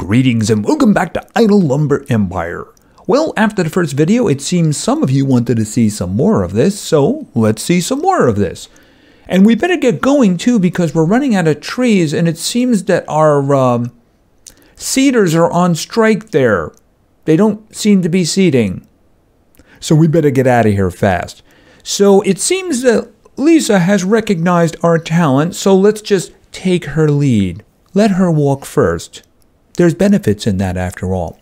Greetings and welcome back to Idle Lumber Empire. Well, after the first video, it seems some of you wanted to see some more of this, so let's see some more of this. And we better get going too because we're running out of trees and it seems that our um, cedars are on strike there. They don't seem to be seeding. So we better get out of here fast. So it seems that Lisa has recognized our talent, so let's just take her lead. Let her walk first. There's benefits in that after all.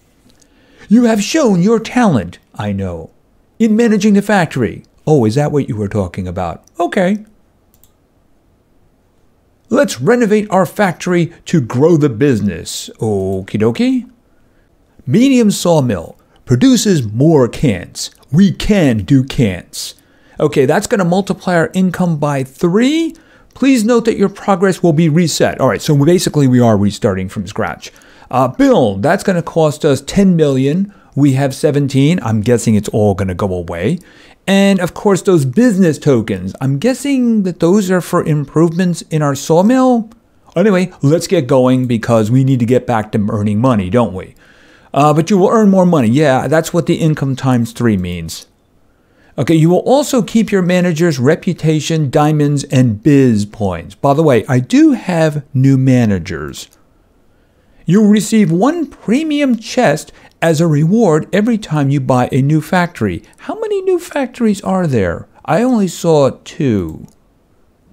You have shown your talent, I know, in managing the factory. Oh, is that what you were talking about? Okay. Let's renovate our factory to grow the business. Okie dokie. Medium sawmill produces more cants. We can do cants. Okay, that's going to multiply our income by three. Please note that your progress will be reset. All right, so basically we are restarting from scratch. Uh, Bill, that's going to cost us 10 million. We have 17. I'm guessing it's all going to go away. And of course, those business tokens. I'm guessing that those are for improvements in our sawmill. Anyway, let's get going because we need to get back to earning money, don't we? Uh, but you will earn more money. Yeah, that's what the income times three means. Okay, you will also keep your manager's reputation, diamonds, and biz points. By the way, I do have new managers. You'll receive one premium chest as a reward every time you buy a new factory. How many new factories are there? I only saw two.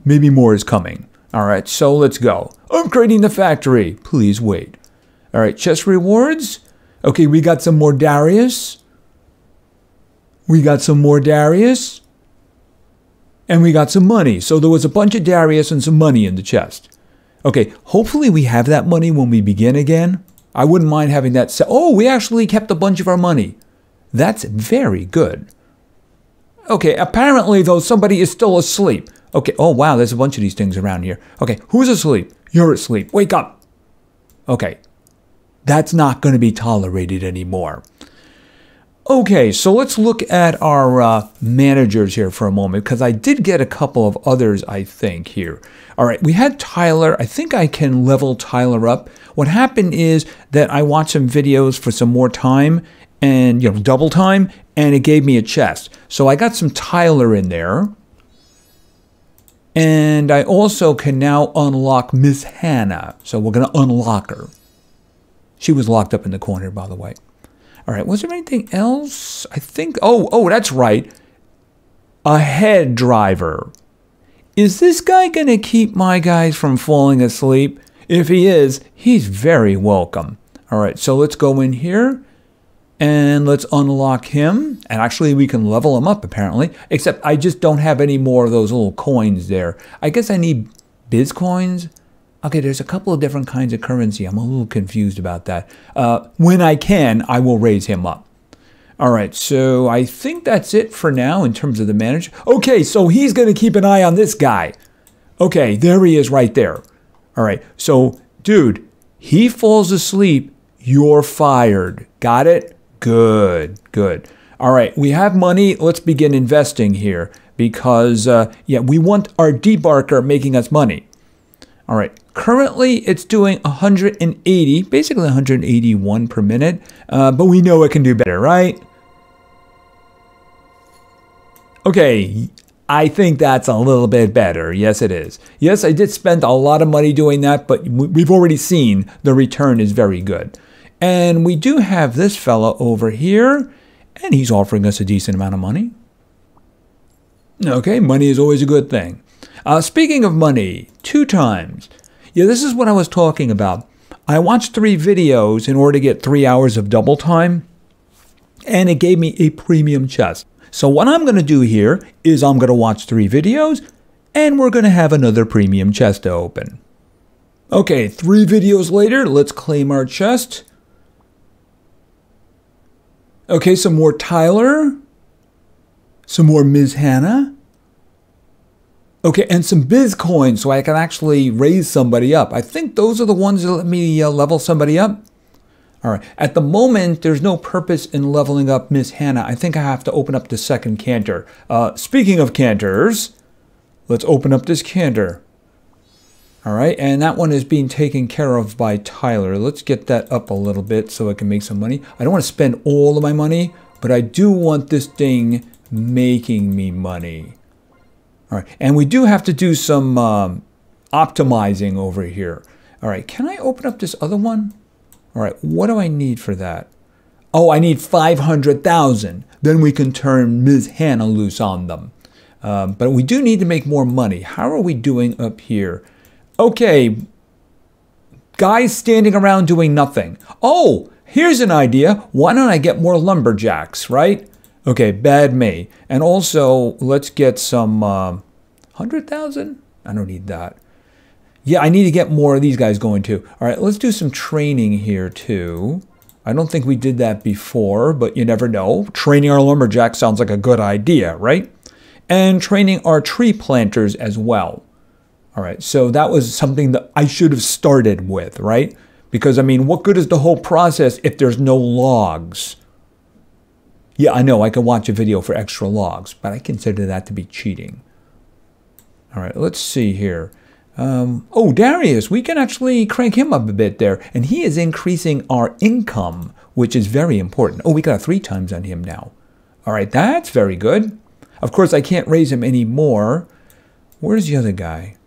Maybe more is coming. All right, so let's go. Upgrading the factory. Please wait. All right, chest rewards. Okay, we got some more Darius. We got some more Darius. And we got some money. So there was a bunch of Darius and some money in the chest. Okay, hopefully we have that money when we begin again. I wouldn't mind having that. Se- oh, we actually kept a bunch of our money. That's very good. Okay, apparently, though, somebody is still asleep. Okay, oh wow, there's a bunch of these things around here. Okay, who's asleep? You're asleep. Wake up. Okay, that's not going to be tolerated anymore. Okay, so let's look at our uh, managers here for a moment because I did get a couple of others, I think, here. All right, we had Tyler. I think I can level Tyler up. What happened is that I watched some videos for some more time and, you know, double time, and it gave me a chest. So I got some Tyler in there. And I also can now unlock Miss Hannah. So we're going to unlock her. She was locked up in the corner, by the way. All right, was there anything else? I think, oh, oh, that's right. A head driver. Is this guy going to keep my guys from falling asleep? If he is, he's very welcome. All right, so let's go in here and let's unlock him. And actually, we can level him up apparently, except I just don't have any more of those little coins there. I guess I need biz coins. Okay, there's a couple of different kinds of currency. I'm a little confused about that. Uh, when I can, I will raise him up. All right, so I think that's it for now in terms of the manager. Okay, so he's going to keep an eye on this guy. Okay, there he is right there. All right, so dude, he falls asleep, you're fired. Got it? Good, good. All right, we have money. Let's begin investing here because, uh, yeah, we want our debarker making us money. All right, currently it's doing 180, basically 181 per minute, uh, but we know it can do better, right? Okay, I think that's a little bit better. Yes, it is. Yes, I did spend a lot of money doing that, but we've already seen the return is very good. And we do have this fella over here, and he's offering us a decent amount of money. Okay, money is always a good thing. Uh, speaking of money, two times. Yeah, this is what I was talking about. I watched three videos in order to get three hours of double time, and it gave me a premium chest. So, what I'm going to do here is I'm going to watch three videos, and we're going to have another premium chest to open. Okay, three videos later, let's claim our chest. Okay, some more Tyler. Some more Ms. Hannah. Okay, and some biz coins so I can actually raise somebody up. I think those are the ones that let me uh, level somebody up. All right, at the moment, there's no purpose in leveling up Miss Hannah. I think I have to open up the second canter. Uh, speaking of canters, let's open up this canter. All right, and that one is being taken care of by Tyler. Let's get that up a little bit so I can make some money. I don't want to spend all of my money, but I do want this thing making me money. All right, and we do have to do some um, optimizing over here. All right, can I open up this other one? All right, what do I need for that? Oh, I need 500,000. Then we can turn Ms. Hannah loose on them. Um, but we do need to make more money. How are we doing up here? Okay, guys standing around doing nothing. Oh, here's an idea. Why don't I get more lumberjacks, right? Okay, bad me. And also, let's get some uh, 100,000? I don't need that. Yeah, I need to get more of these guys going too. All right, let's do some training here too. I don't think we did that before, but you never know. Training our lumberjacks sounds like a good idea, right? And training our tree planters as well. All right, so that was something that I should have started with, right? Because, I mean, what good is the whole process if there's no logs? Yeah, I know, I can watch a video for extra logs, but I consider that to be cheating. All right, let's see here. Um, oh, Darius, we can actually crank him up a bit there. And he is increasing our income, which is very important. Oh, we got three times on him now. All right, that's very good. Of course, I can't raise him anymore. Where's the other guy?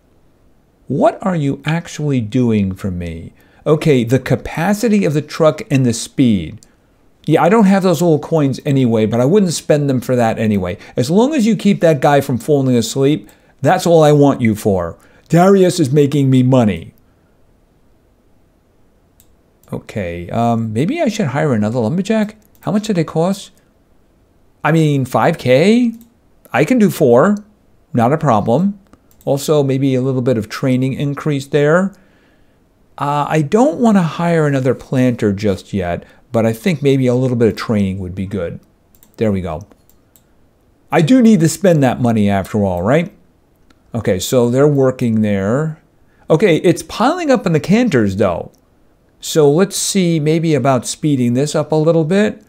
What are you actually doing for me? Okay, the capacity of the truck and the speed. Yeah, I don't have those little coins anyway, but I wouldn't spend them for that anyway. As long as you keep that guy from falling asleep, that's all I want you for. Darius is making me money. Okay, um, maybe I should hire another lumberjack. How much do they cost? I mean, 5K? I can do four. Not a problem. Also, maybe a little bit of training increase there. Uh, I don't want to hire another planter just yet, but I think maybe a little bit of training would be good. There we go. I do need to spend that money after all, right? Okay, so they're working there. Okay, it's piling up in the canters though. So let's see maybe about speeding this up a little bit.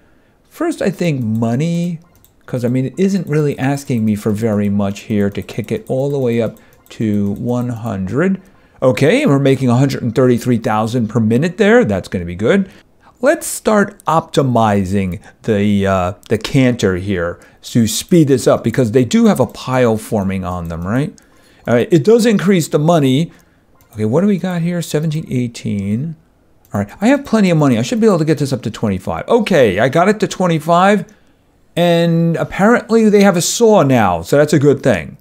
First, I think money, because I mean, it isn't really asking me for very much here to kick it all the way up to 100. Okay, and we're making 133,000 per minute there. That's going to be good. Let's start optimizing the uh, the canter here to speed this up because they do have a pile forming on them, right? All right, it does increase the money. Okay, what do we got here? 17, 18. All right, I have plenty of money. I should be able to get this up to 25. Okay, I got it to 25, and apparently they have a saw now, so that's a good thing.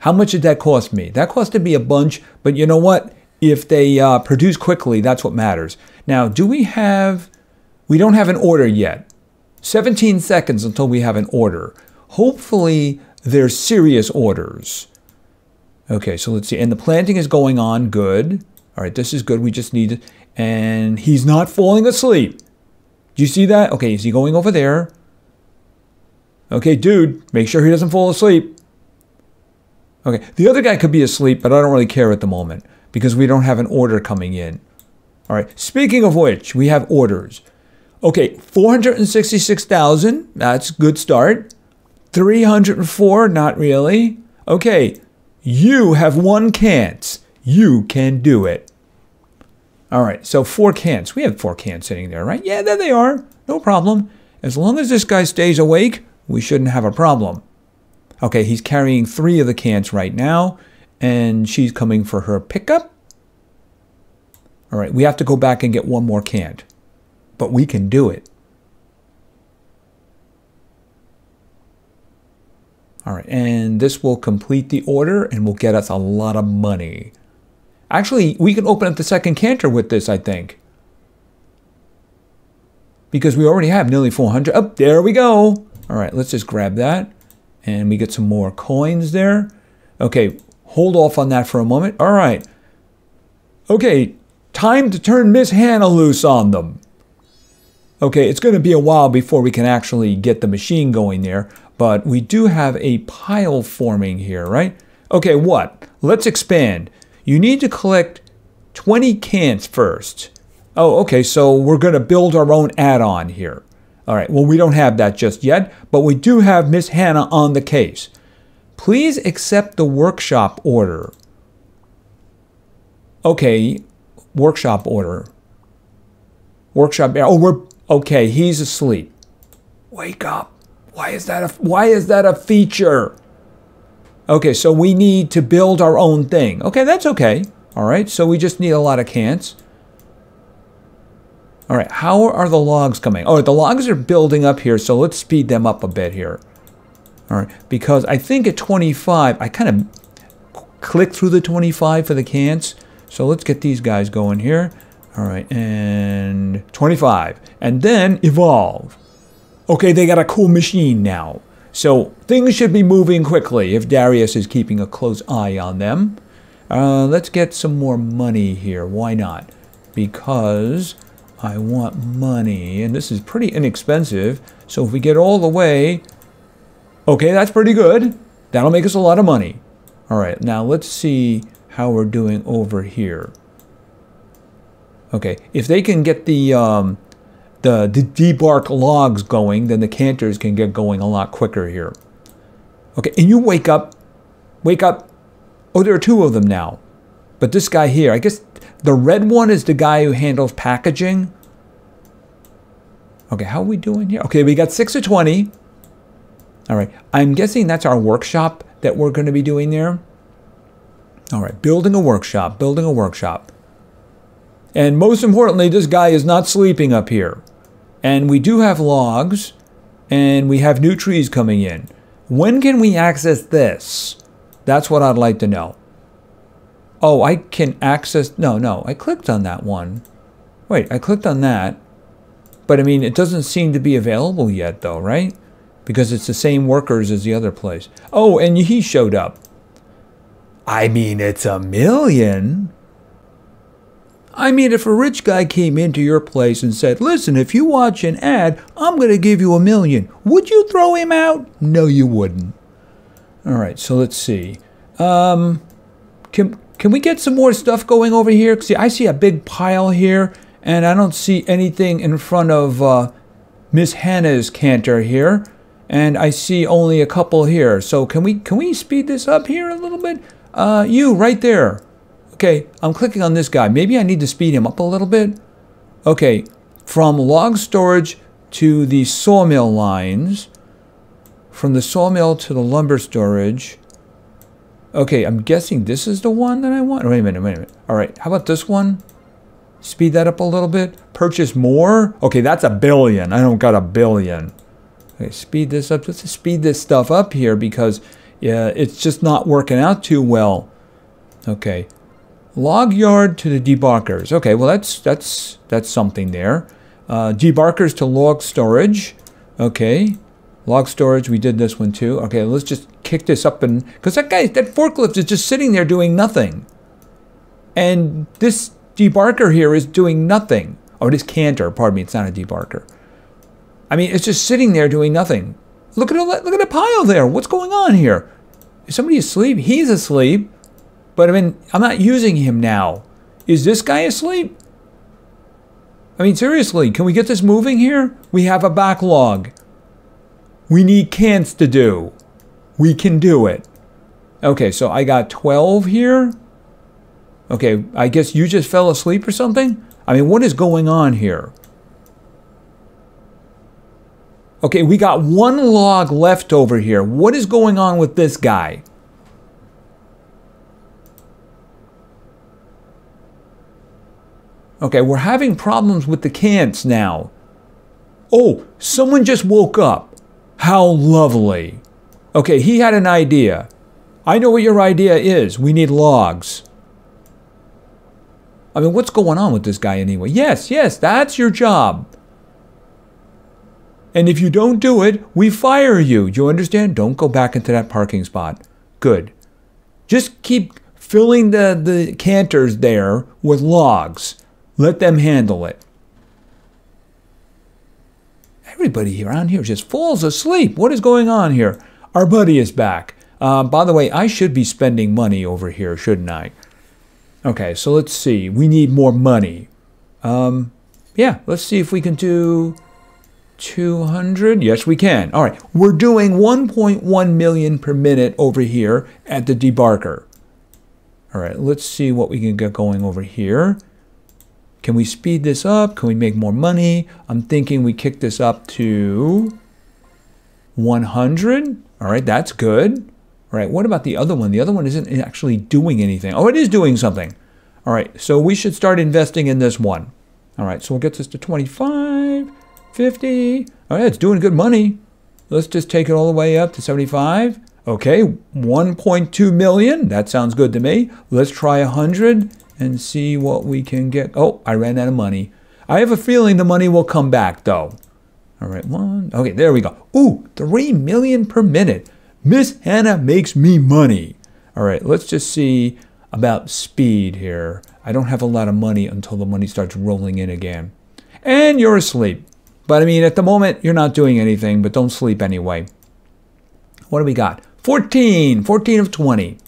How much did that cost me? That costed me a bunch, but you know what? If they uh, produce quickly, that's what matters. Now, do we have, we don't have an order yet. 17 seconds until we have an order. Hopefully, they're serious orders. Okay, so let's see. And the planting is going on. Good. All right, this is good. We just need, and he's not falling asleep. Do you see that? Okay, is he going over there? Okay, dude, make sure he doesn't fall asleep. Okay, the other guy could be asleep, but I don't really care at the moment because we don't have an order coming in. All right, speaking of which, we have orders. Okay, 466,000, that's good start. 304, not really. Okay, you have one cants. You can do it. All right, so four cants. We have four cants sitting there, right? Yeah, there they are. No problem. As long as this guy stays awake, we shouldn't have a problem. Okay, he's carrying three of the cants right now, and she's coming for her pickup. All right, we have to go back and get one more cant, but we can do it. All right, and this will complete the order and will get us a lot of money. Actually, we can open up the second canter with this, I think. Because we already have nearly 400. Up oh, there we go. All right, let's just grab that and we get some more coins there. Okay, hold off on that for a moment. All right. Okay, time to turn Miss Hannah loose on them. Okay, it's going to be a while before we can actually get the machine going there, but we do have a pile forming here, right? Okay, what? Let's expand. You need to collect 20 cants first. Oh, okay, so we're going to build our own add-on here. All right, well, we don't have that just yet, but we do have Miss Hannah on the case. Please accept the workshop order. Okay, workshop order. Workshop. Oh, we're okay. He's asleep. Wake up. Why is that a why is that a feature? Okay, so we need to build our own thing. Okay, that's okay. All right, so we just need a lot of cants. All right, how are the logs coming? Oh, the logs are building up here, so let's speed them up a bit here. All right, because I think at 25, I kind of click through the 25 for the cants. So let's get these guys going here. All right, and 25. And then evolve. Okay, they got a cool machine now. So things should be moving quickly if Darius is keeping a close eye on them. Uh, let's get some more money here. Why not? Because I want money, and this is pretty inexpensive. So if we get all the way, okay, that's pretty good. That'll make us a lot of money. All right, now let's see how we're doing over here. Okay, if they can get the um, the, debark logs going, then the canters can get going a lot quicker here. Okay, and you wake up, wake up. Oh, there are two of them now. But this guy here, I guess the red one is the guy who handles packaging. Okay, how are we doing here? Okay, we got 6 of 20. All right, I'm guessing that's our workshop that we're going to be doing there. All right, building a workshop, building a workshop. And most importantly, this guy is not sleeping up here. And we do have logs, and we have new trees coming in. When can we access this? That's what I'd like to know. Oh, I can access, no, no, I clicked on that one. Wait, I clicked on that. But I mean, it doesn't seem to be available yet though, right? Because it's the same workers as the other place. Oh, and he showed up. I mean, it's a million. I mean, if a rich guy came into your place and said, listen, if you watch an ad, I'm going to give you a million, would you throw him out? No, you wouldn't. All right, so let's see. Um, can, can we get some more stuff going over here? See, I see a big pile here, and I don't see anything in front of uh, Miss Hannah's canter here, and I see only a couple here. So can we can we speed this up here a little bit? Uh, you right there. Okay, I'm clicking on this guy. Maybe I need to speed him up a little bit. Okay, from log storage to the sawmill lines, from the sawmill to the lumber storage. Okay, I'm guessing this is the one that I want. Wait a minute, wait a minute. All right, how about this one? Speed that up a little bit. Purchase more. Okay, that's a billion. I don't got a billion. Okay, speed this up. Let's speed this stuff up here because yeah, it's just not working out too well. Okay, log yard to the debarkers. Okay, well that's that's that's something there. Uh, debarkers to log storage. Okay, Log storage, we did this one too. Okay, let's just kick this up and because that guy, that forklift is just sitting there doing nothing. And this debarker here is doing nothing. Oh, it is canter, pardon me, it's not a debarker. I mean, it's just sitting there doing nothing. Look at a, look at the pile there. What's going on here? Is somebody asleep? He's asleep. But I mean, I'm not using him now. Is this guy asleep? I mean, seriously, can we get this moving here? We have a backlog. We need cants to do. We can do it. Okay, so I got 12 here. Okay, I guess you just fell asleep or something? I mean, what is going on here? Okay, we got one log left over here. What is going on with this guy? Okay, we're having problems with the cants now. Oh, someone just woke up. How lovely. Okay, he had an idea. I know what your idea is. We need logs. I mean, what's going on with this guy anyway? Yes, yes, that's your job. And if you don't do it, we fire you. Do you understand? Don't go back into that parking spot. Good. Just keep filling the, the canters there with logs. Let them handle it. Everybody around here just falls asleep. What is going on here? Our buddy is back. Uh, by the way, I should be spending money over here, shouldn't I? Okay, so let's see. We need more money. Um, yeah, let's see if we can do 200. Yes, we can. All right, we're doing 1.1 million per minute over here at the debarker. All right, let's see what we can get going over here. Can we speed this up? Can we make more money? I'm thinking we kick this up to 100. All right, that's good. All right, what about the other one? The other one isn't actually doing anything. Oh, it is doing something. All right, so we should start investing in this one. All right, so we'll get this to 25, 50. All right, it's doing good money. Let's just take it all the way up to 75. Okay, 1.2 million. That sounds good to me. Let's try 100 and see what we can get. Oh, I ran out of money. I have a feeling the money will come back though. All right, one. Okay, there we go. Ooh, 3 million per minute. Miss Hannah makes me money. All right, let's just see about speed here. I don't have a lot of money until the money starts rolling in again. And you're asleep. But I mean, at the moment, you're not doing anything, but don't sleep anyway. What do we got? 14, 14 of 20.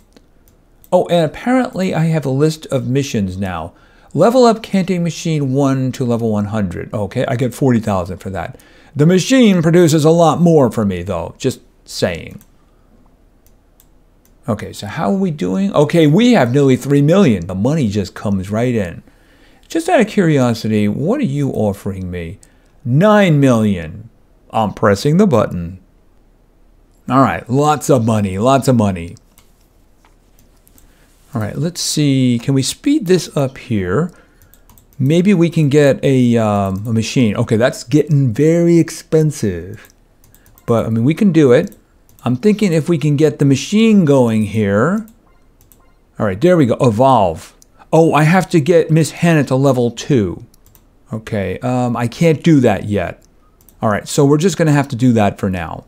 Oh, and apparently I have a list of missions now. Level up canting machine 1 to level 100. Okay, I get 40,000 for that. The machine produces a lot more for me, though. Just saying. Okay, so how are we doing? Okay, we have nearly 3 million. The money just comes right in. Just out of curiosity, what are you offering me? 9 million. I'm pressing the button. All right, lots of money, lots of money. All right, let's see. Can we speed this up here? Maybe we can get a, um, a machine. Okay, that's getting very expensive. But, I mean, we can do it. I'm thinking if we can get the machine going here. All right, there we go. Evolve. Oh, I have to get Miss Hannah to level 2. Okay, um, I can't do that yet. All right, so we're just to have to do that for now.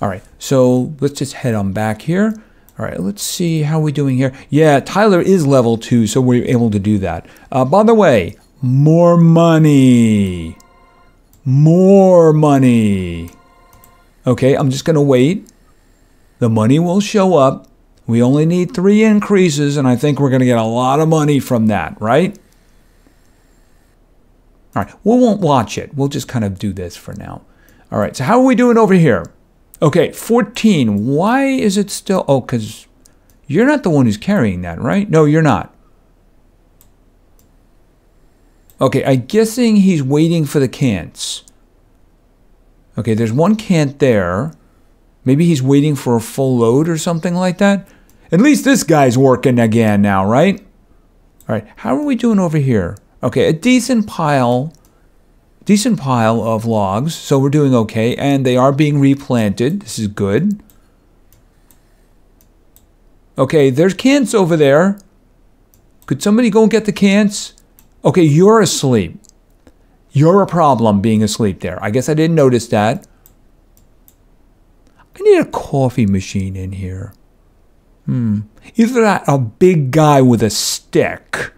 All right, so let's just head on back here. All right, let's see how we're doing here. Yeah, Tyler is level 2, so we're able to do that. Uh, by the way, more money. More money. Okay, I'm just going to wait. The money will show up. We only need three increases, and I think we're going to get a lot of money from that, right? All right, we won't watch it. We'll just kind of do this for now. All right, so how are we doing over here? Okay, 14. Why is it still... Oh, because you're not the one who's carrying that, right? No, you're not. Okay, I'm guessing he's waiting for the cants. Okay, there's one cant there. Maybe he's waiting for a full load or something like that. At least this guy's working again now, right? All right, how are we doing over here? Okay, a decent pile, decent pile of logs, so we're doing okay, and they are being replanted. This is good. Okay, there's cants over there. Could somebody go and get the cants? Okay, you're asleep. You're a problem being asleep there. I guess I didn't notice that. I need a coffee machine in here. Hmm. Either that a big guy with a stick.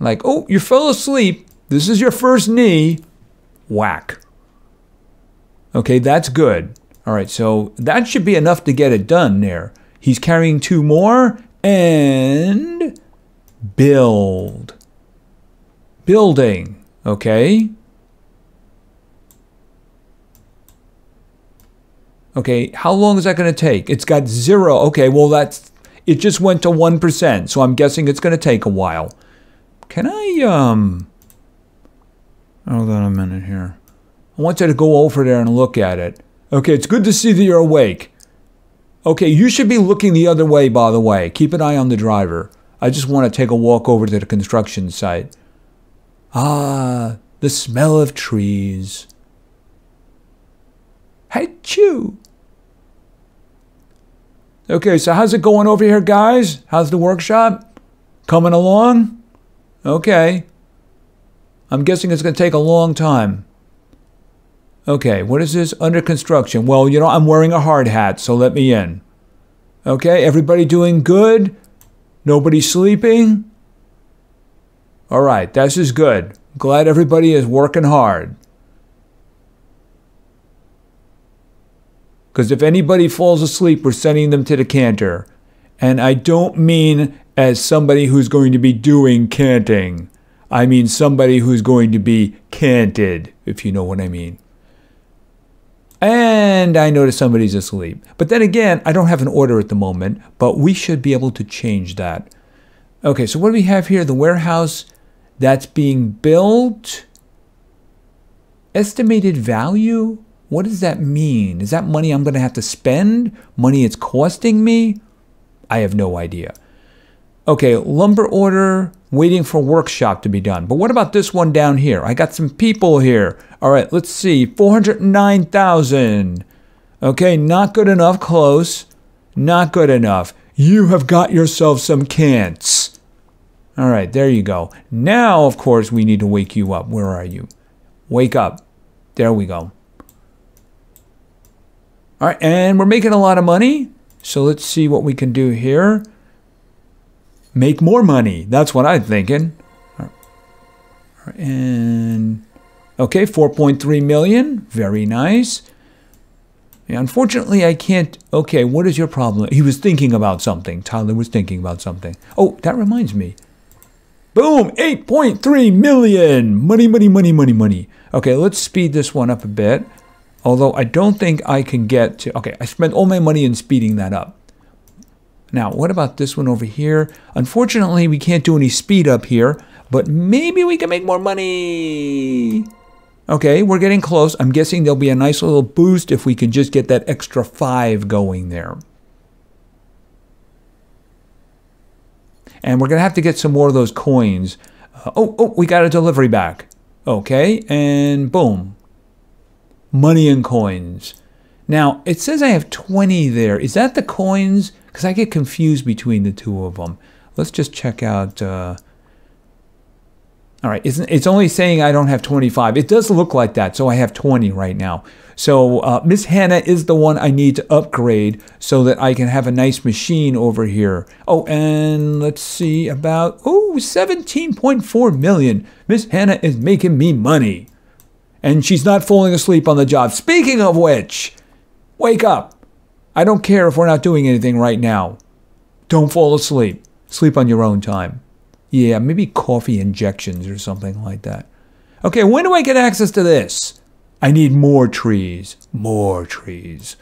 Like, oh, you fell asleep. This is your first knee. Whack. Okay, that's good. All right, so that should be enough to get it done there. He's carrying two more and build building, okay? Okay, how long is that going to take? It's got zero. Okay, well, that's, it just went to 1%, so I'm guessing it's going to take a while. Can I, um, hold on a minute here. I want you to go over there and look at it. Okay, it's good to see that you're awake. Okay, you should be looking the other way, by the way. Keep an eye on the driver. I just want to take a walk over to the construction site. Ah, the smell of trees. Achoo! Okay, so how's it going over here, guys? How's the workshop? Coming along? Okay. I'm guessing it's going to take a long time. Okay, what is this? Under construction. Well, you know, I'm wearing a hard hat, so let me in. Okay, everybody doing good? Nobody sleeping? All right, this is good. Glad everybody is working hard. Because if anybody falls asleep, we're sending them to the canter. And I don't mean as somebody who's going to be doing canting. I mean somebody who's going to be canted, if you know what I mean. And I notice somebody's asleep. But then again, I don't have an order at the moment, but we should be able to change that. Okay, so what do we have here? The warehouse that's being built. Estimated value? What does that mean? Is that money I'm going to have to spend? Money it's costing me? I have no idea. Okay, lumber order, waiting for workshop to be done. But what about this one down here? I got some people here. All right, let's see. 409,000. Okay, not good enough. Close. Not good enough. You have got yourself some cants. All right, there you go. Now, of course, we need to wake you up. Where are you? Wake up. There we go. All right, and we're making a lot of money. So let's see what we can do here. Make more money. That's what I'm thinking. And okay, 4.3 million. Very nice. Yeah, unfortunately, I can't. Okay, what is your problem? He was thinking about something. Tyler was thinking about something. Oh, that reminds me. Boom! 8.3 million! Money, money, money, money, money. Okay, let's speed this one up a bit. Although I don't think I can get to, okay, I spent all my money in speeding that up. Now, what about this one over here? Unfortunately, we can't do any speed up here, but maybe we can make more money. Okay, we're getting close. I'm guessing there'll be a nice little boost if we can just get that extra five going there. And we're going to have to get some more of those coins. Uh, oh, oh, we got a delivery back. Okay, and boom, money and coins. Now, it says I have 20 there. Is that the coins? Because I get confused between the two of them. Let's just check out. Uh, all right, it's, it's only saying I don't have 25. It does look like that, so I have 20 right now. So uh, Miss Hannah is the one I need to upgrade so that I can have a nice machine over here. Oh, and let's see about, oh, 17.4 million. Miss Hannah is making me money and she's not falling asleep on the job. Speaking of which, wake up. I don't care if we're not doing anything right now. Don't fall asleep. Sleep on your own time. Yeah, maybe coffee injections or something like that. Okay, when do I get access to this? I need more trees. More trees.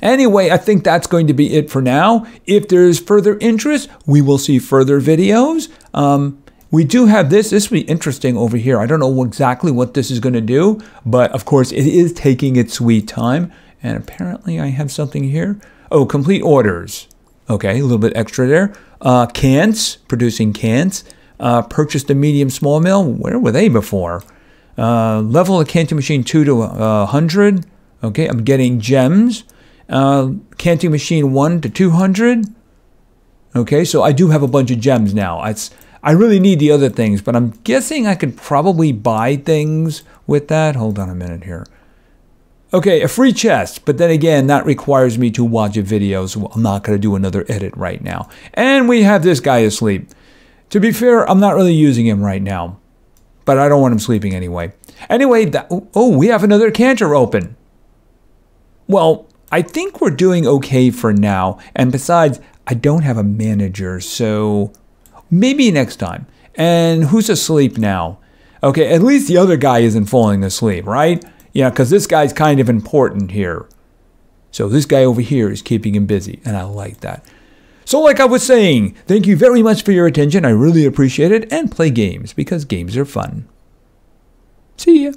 Anyway, I think that's going to be it for now. If there's further interest, we will see further videos. Um, we do have this. This will be interesting over here. I don't know exactly what this is going to do, but of course it is taking its sweet time. And apparently I have something here. Oh, complete orders. Okay, a little bit extra there. Uh, cants, producing cants. Uh, purchased a medium sawmill. Where were they before? Uh, level of canting machine 2 to uh, 100. Okay, I'm getting gems. Uh, canting machine 1 to 200. Okay, so I do have a bunch of gems now. It's I really need the other things, but I'm guessing I could probably buy things with that. Hold on a minute here. Okay, a free chest, but then again, that requires me to watch a video, so I'm not going to do another edit right now. And we have this guy asleep. To be fair, I'm not really using him right now, but I don't want him sleeping anyway. Anyway, that, oh, we have another canter open. Well, I think we're doing okay for now, and besides, I don't have a manager, so Maybe next time. And who's asleep now? Okay, at least the other guy isn't falling asleep, right? Yeah, because this guy's kind of important here. So this guy over here is keeping him busy, and I like that. So, like I was saying, thank you very much for your attention. I really appreciate it. And play games because games are fun. See ya.